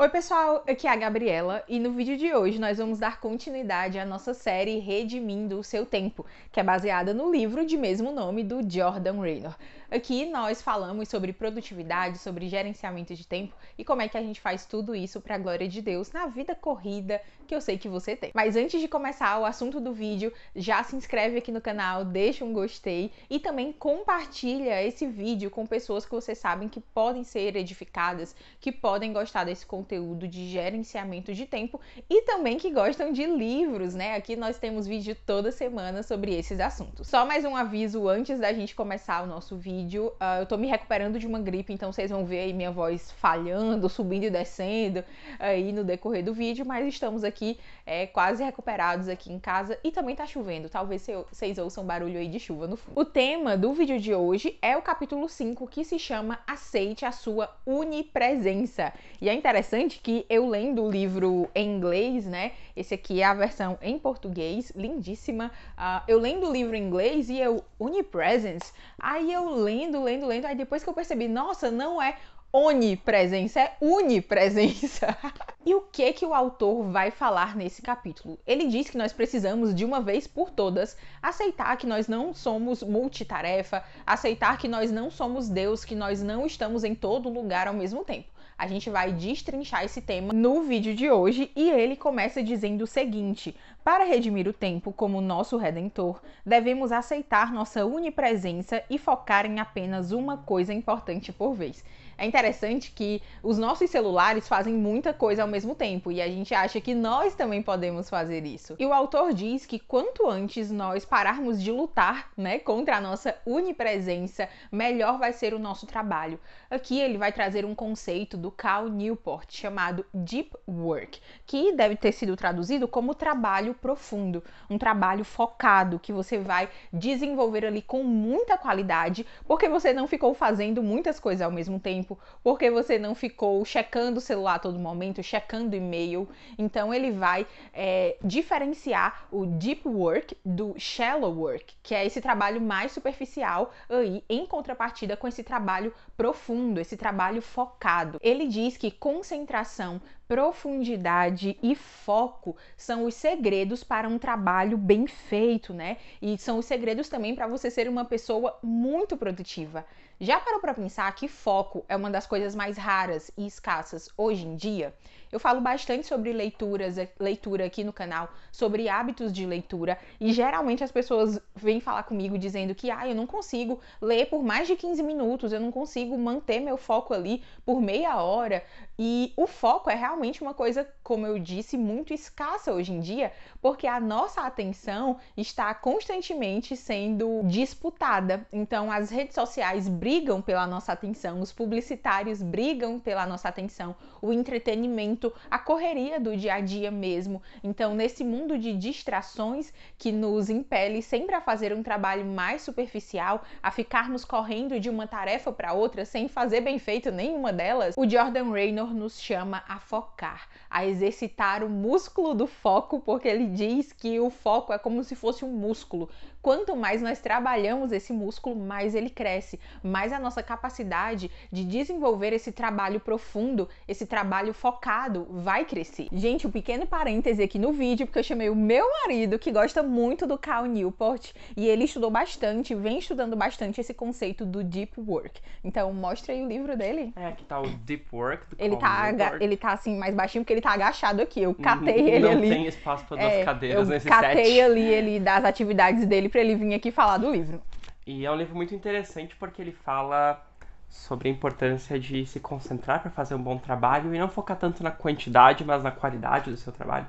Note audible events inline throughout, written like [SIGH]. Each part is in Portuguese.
Oi pessoal, aqui é a Gabriela e no vídeo de hoje nós vamos dar continuidade à nossa série Redimindo o Seu Tempo, que é baseada no livro de mesmo nome do Jordan Raynor. Aqui nós falamos sobre produtividade, sobre gerenciamento de tempo e como é que a gente faz tudo isso para a glória de Deus na vida corrida que eu sei que você tem. Mas antes de começar o assunto do vídeo, já se inscreve aqui no canal, deixa um gostei e também compartilha esse vídeo com pessoas que você sabem que podem ser edificadas, que podem gostar desse conteúdo de gerenciamento de tempo e também que gostam de livros, né? Aqui nós temos vídeo toda semana sobre esses assuntos. Só mais um aviso antes da gente começar o nosso vídeo vídeo. Uh, eu tô me recuperando de uma gripe, então vocês vão ver aí minha voz falhando, subindo e descendo aí no decorrer do vídeo, mas estamos aqui é, quase recuperados aqui em casa e também tá chovendo. Talvez vocês ouçam barulho aí de chuva no fundo. O tema do vídeo de hoje é o capítulo 5 que se chama Aceite a sua unipresença. E é interessante que eu lendo o livro em inglês, né? Esse aqui é a versão em português, lindíssima. Uh, eu lendo o livro em inglês e eu, unipresence, aí eu lendo, lendo, lendo. Aí depois que eu percebi, nossa, não é onipresença, é unipresença. [LAUGHS] e o que que o autor vai falar nesse capítulo? Ele diz que nós precisamos de uma vez por todas aceitar que nós não somos multitarefa, aceitar que nós não somos Deus, que nós não estamos em todo lugar ao mesmo tempo. A gente vai destrinchar esse tema no vídeo de hoje e ele começa dizendo o seguinte: para redimir o tempo como nosso redentor, devemos aceitar nossa unipresença e focar em apenas uma coisa importante por vez. É interessante que os nossos celulares fazem muita coisa ao mesmo tempo e a gente acha que nós também podemos fazer isso. E o autor diz que quanto antes nós pararmos de lutar, né, contra a nossa unipresença, melhor vai ser o nosso trabalho. Aqui ele vai trazer um conceito do Cal Newport chamado Deep Work, que deve ter sido traduzido como trabalho profundo, um trabalho focado que você vai desenvolver ali com muita qualidade, porque você não ficou fazendo muitas coisas ao mesmo tempo tempo, porque você não ficou checando o celular a todo momento, checando e-mail. Então ele vai é, diferenciar o deep work do shallow work, que é esse trabalho mais superficial aí em contrapartida com esse trabalho profundo, esse trabalho focado. Ele diz que concentração, profundidade e foco são os segredos para um trabalho bem feito, né? E são os segredos também para você ser uma pessoa muito produtiva. Já parou para pensar que foco é uma das coisas mais raras e escassas hoje em dia? Eu falo bastante sobre leituras, leitura aqui no canal, sobre hábitos de leitura, e geralmente as pessoas vêm falar comigo dizendo que ah, eu não consigo ler por mais de 15 minutos, eu não consigo manter meu foco ali por meia hora. E o foco é realmente uma coisa, como eu disse, muito escassa hoje em dia, porque a nossa atenção está constantemente sendo disputada. Então, as redes sociais brigam pela nossa atenção, os publicitários brigam pela nossa atenção, o entretenimento, a correria do dia a dia mesmo. Então, nesse mundo de distrações que nos impele sempre a fazer um trabalho mais superficial, a ficarmos correndo de uma tarefa para outra sem fazer bem feito nenhuma delas, o Jordan Raynor nos chama a focar, a exercitar o músculo do foco, porque ele diz que o foco é como se fosse um músculo. Quanto mais nós trabalhamos esse músculo, mais ele cresce, mais a nossa capacidade de desenvolver esse trabalho profundo, esse trabalho focado vai crescer. Gente, um pequeno parêntese aqui no vídeo, porque eu chamei o meu marido, que gosta muito do Cal Newport, e ele estudou bastante, vem estudando bastante esse conceito do Deep Work. Então, mostra aí o livro dele. É, aqui tá o Deep Work do ele Cal tá Newport. Ele tá assim, mais baixinho, porque ele tá agachado aqui. Eu catei ele Não ali. tem espaço para duas É, cadeiras eu nesse catei set. ali ele das atividades dele para ele vir aqui falar do livro. E é um livro muito interessante porque ele fala sobre a importância de se concentrar para fazer um bom trabalho e não focar tanto na quantidade, mas na qualidade do seu trabalho.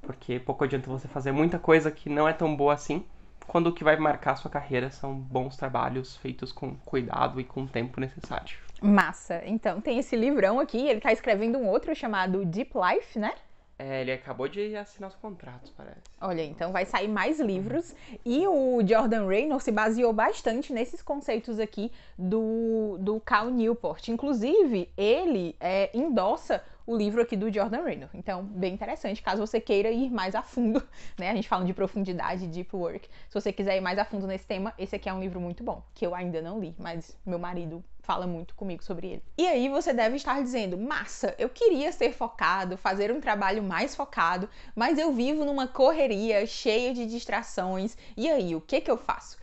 Porque pouco adianta você fazer muita coisa que não é tão boa assim, quando o que vai marcar a sua carreira são bons trabalhos feitos com cuidado e com o tempo necessário. Massa. Então, tem esse livrão aqui, ele tá escrevendo um outro chamado Deep Life, né? É, ele acabou de assinar os contratos, parece. Olha, então vai sair mais livros. E o Jordan Raynor se baseou bastante nesses conceitos aqui do, do Cal Newport. Inclusive, ele é, endossa o livro aqui do Jordan Reynolds. Então, bem interessante, caso você queira ir mais a fundo, [LAUGHS] né? A gente fala de profundidade, deep work. Se você quiser ir mais a fundo nesse tema, esse aqui é um livro muito bom, que eu ainda não li, mas meu marido fala muito comigo sobre ele. E aí você deve estar dizendo: "Massa, eu queria ser focado, fazer um trabalho mais focado, mas eu vivo numa correria cheia de distrações. E aí, o que que eu faço?"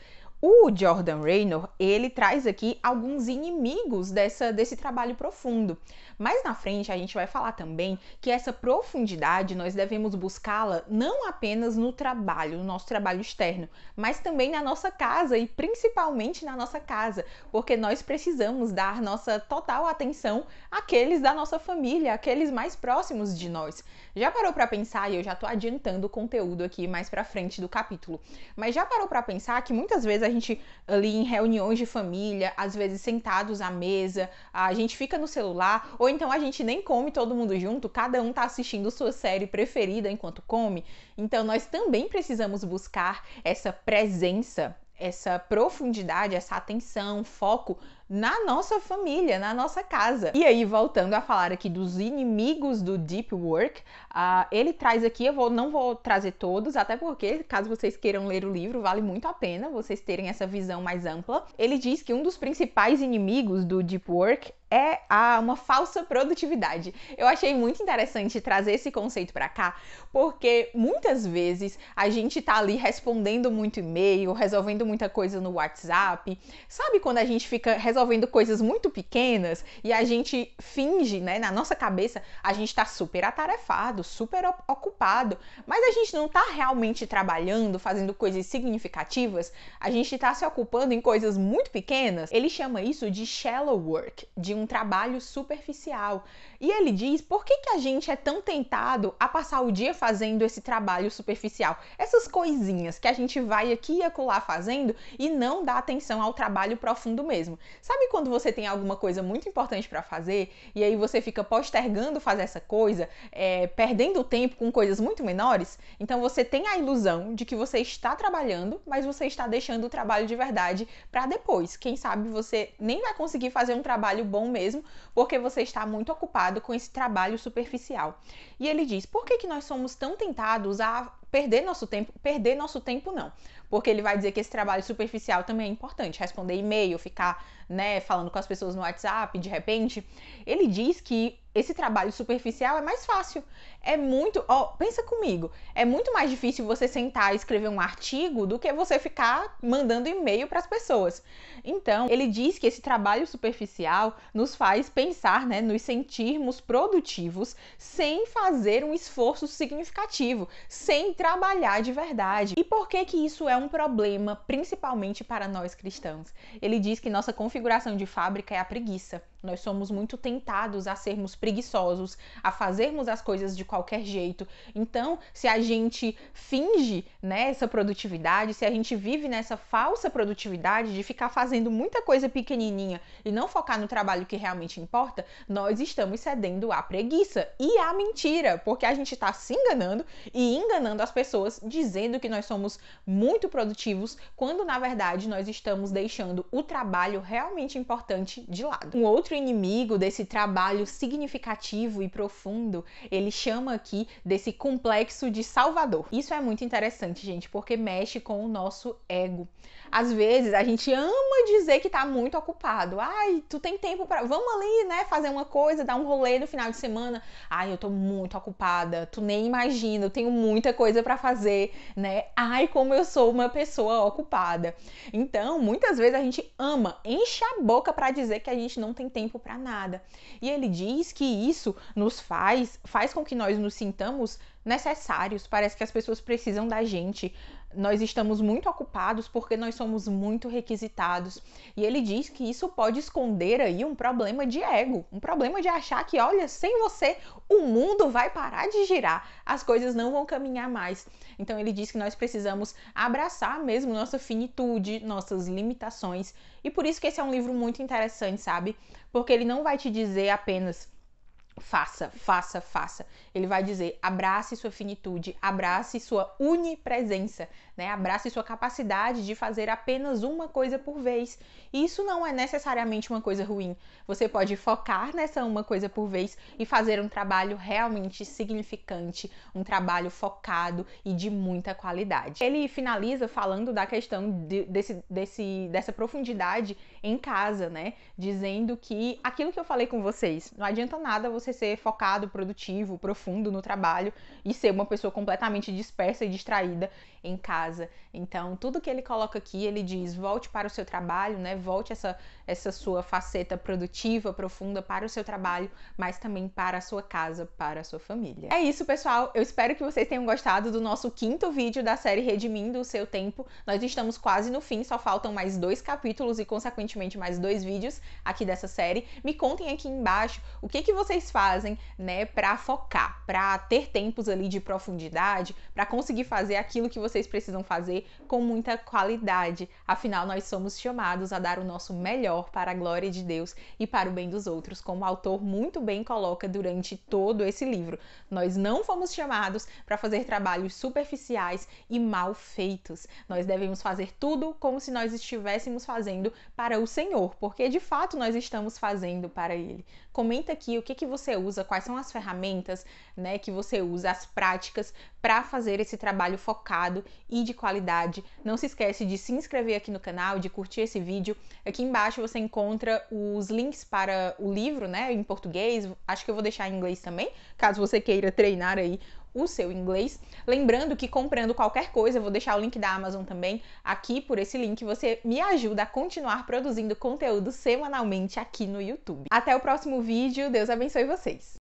O Jordan Raynor, ele traz aqui alguns inimigos dessa, desse trabalho profundo. Mais na frente a gente vai falar também que essa profundidade nós devemos buscá-la não apenas no trabalho, no nosso trabalho externo, mas também na nossa casa e principalmente na nossa casa, porque nós precisamos dar nossa total atenção àqueles da nossa família, aqueles mais próximos de nós. Já parou para pensar, e eu já tô adiantando o conteúdo aqui mais para frente do capítulo, mas já parou para pensar que muitas vezes a gente ali em reuniões de família, às vezes sentados à mesa, a gente fica no celular, ou então a gente nem come todo mundo junto, cada um tá assistindo sua série preferida enquanto come. Então nós também precisamos buscar essa presença essa profundidade, essa atenção, foco na nossa família, na nossa casa. E aí, voltando a falar aqui dos inimigos do deep work, uh, ele traz aqui, eu vou, não vou trazer todos, até porque, caso vocês queiram ler o livro, vale muito a pena vocês terem essa visão mais ampla. Ele diz que um dos principais inimigos do deep work é a, uma falsa produtividade. Eu achei muito interessante trazer esse conceito para cá, porque muitas vezes a gente tá ali respondendo muito e-mail, resolvendo muita coisa no WhatsApp. Sabe quando a gente fica resolvendo coisas muito pequenas e a gente finge, né, na nossa cabeça, a gente tá super atarefado, super ocupado, mas a gente não tá realmente trabalhando, fazendo coisas significativas, a gente tá se ocupando em coisas muito pequenas. Ele chama isso de shallow work, de um um trabalho superficial. E ele diz por que, que a gente é tão tentado a passar o dia fazendo esse trabalho superficial, essas coisinhas que a gente vai aqui e acolá fazendo e não dá atenção ao trabalho profundo mesmo. Sabe quando você tem alguma coisa muito importante para fazer e aí você fica postergando fazer essa coisa, é, perdendo tempo com coisas muito menores? Então você tem a ilusão de que você está trabalhando, mas você está deixando o trabalho de verdade para depois. Quem sabe você nem vai conseguir fazer um trabalho bom mesmo, porque você está muito ocupado com esse trabalho superficial. E ele diz: por que, que nós somos tão tentados a perder nosso tempo? Perder nosso tempo não, porque ele vai dizer que esse trabalho superficial também é importante, responder e-mail, ficar, né, falando com as pessoas no WhatsApp, de repente. Ele diz que esse trabalho superficial é mais fácil. É muito, ó, pensa comigo, é muito mais difícil você sentar e escrever um artigo do que você ficar mandando e-mail para as pessoas. Então, ele diz que esse trabalho superficial nos faz pensar, né, nos sentirmos produtivos sem fazer um esforço significativo, sem trabalhar de verdade. E por que que isso é um problema, principalmente para nós cristãos? Ele diz que nossa configuração de fábrica é a preguiça. Nós somos muito tentados a sermos preguiçosos, a fazermos as coisas de qualquer jeito. Então, se a gente finge né, essa produtividade, se a gente vive nessa falsa produtividade de ficar fazendo muita coisa pequenininha e não focar no trabalho que realmente importa, nós estamos cedendo à preguiça e à mentira, porque a gente está se enganando e enganando as pessoas dizendo que nós somos muito produtivos, quando na verdade nós estamos deixando o trabalho realmente importante de lado. Um outro outro inimigo desse trabalho significativo e profundo, ele chama aqui desse complexo de Salvador. Isso é muito interessante, gente, porque mexe com o nosso ego. Às vezes a gente ama dizer que tá muito ocupado. Ai, tu tem tempo para, vamos ali, né, fazer uma coisa, dar um rolê no final de semana. Ai, eu tô muito ocupada. Tu nem imagina, eu tenho muita coisa para fazer, né? Ai, como eu sou uma pessoa ocupada. Então, muitas vezes a gente ama, enche a boca para dizer que a gente não tem tempo para nada. E ele diz que isso nos faz, faz com que nós nos sintamos necessários. Parece que as pessoas precisam da gente nós estamos muito ocupados porque nós somos muito requisitados. E ele diz que isso pode esconder aí um problema de ego, um problema de achar que, olha, sem você o mundo vai parar de girar, as coisas não vão caminhar mais. Então ele diz que nós precisamos abraçar mesmo nossa finitude, nossas limitações. E por isso que esse é um livro muito interessante, sabe? Porque ele não vai te dizer apenas Faça, faça, faça. Ele vai dizer: abrace sua finitude, abrace sua unipresença, né? Abrace sua capacidade de fazer apenas uma coisa por vez. E isso não é necessariamente uma coisa ruim. Você pode focar nessa uma coisa por vez e fazer um trabalho realmente significante, um trabalho focado e de muita qualidade. Ele finaliza falando da questão de, desse, desse, dessa profundidade em casa, né? Dizendo que aquilo que eu falei com vocês, não adianta nada você ser focado, produtivo, profundo no trabalho e ser uma pessoa completamente dispersa e distraída em casa. Então, tudo que ele coloca aqui, ele diz: volte para o seu trabalho, né? Volte essa, essa sua faceta produtiva, profunda para o seu trabalho, mas também para a sua casa, para a sua família. É isso, pessoal. Eu espero que vocês tenham gostado do nosso quinto vídeo da série Redimindo o Seu Tempo. Nós estamos quase no fim, só faltam mais dois capítulos e, consequentemente, mais dois vídeos aqui dessa série. Me contem aqui embaixo o que, que vocês fazem, né, para focar, para ter tempos ali de profundidade, para conseguir fazer aquilo que vocês precisam fazer com muita qualidade. Afinal, nós somos chamados a dar o nosso melhor para a glória de Deus e para o bem dos outros, como o autor muito bem coloca durante todo esse livro. Nós não fomos chamados para fazer trabalhos superficiais e mal feitos. Nós devemos fazer tudo como se nós estivéssemos fazendo para o Senhor, porque de fato nós estamos fazendo para Ele. Comenta aqui o que, que você usa, quais são as ferramentas né, que você usa, as práticas para fazer esse trabalho focado e de qualidade. Não se esquece de se inscrever aqui no canal, de curtir esse vídeo. Aqui embaixo você encontra os links para o livro, né, em português. Acho que eu vou deixar em inglês também, caso você queira treinar aí o seu inglês. Lembrando que comprando qualquer coisa, eu vou deixar o link da Amazon também aqui por esse link, você me ajuda a continuar produzindo conteúdo semanalmente aqui no YouTube. Até o próximo vídeo, Deus abençoe vocês!